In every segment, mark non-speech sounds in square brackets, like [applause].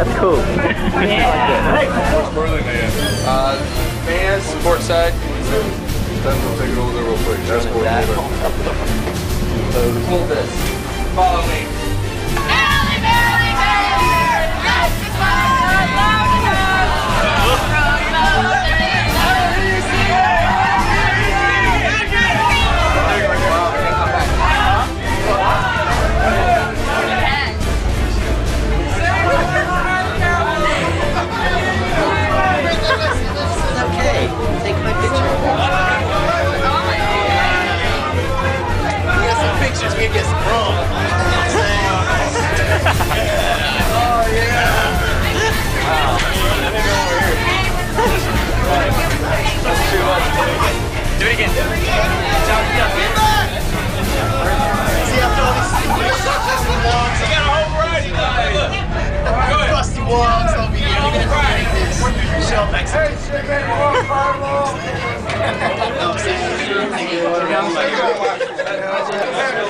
That's cool. Uh, fans, support side. Then we'll take it over there real quick. That's cool. Hold this. Follow me. Pictures, we get some rum. Do it again. See after all these walls. You got a whole variety Rusty walls. Over here. You're gonna create this. Michelle Mexican. Hey, [laughs]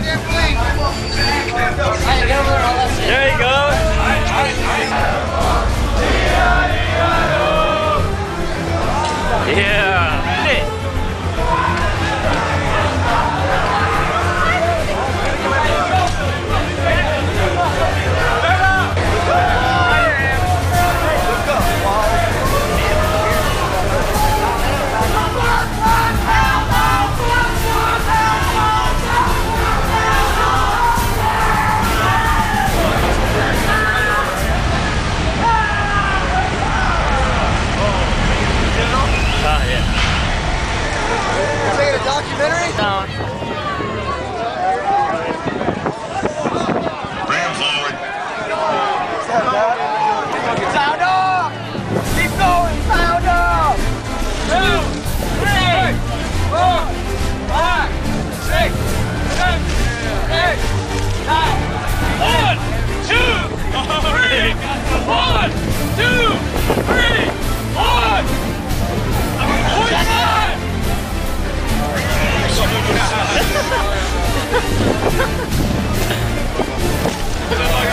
goddamn. There you go. Documentary? [laughs] Oh,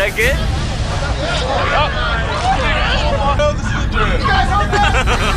that good? [laughs] You [laughs]